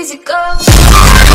easy go.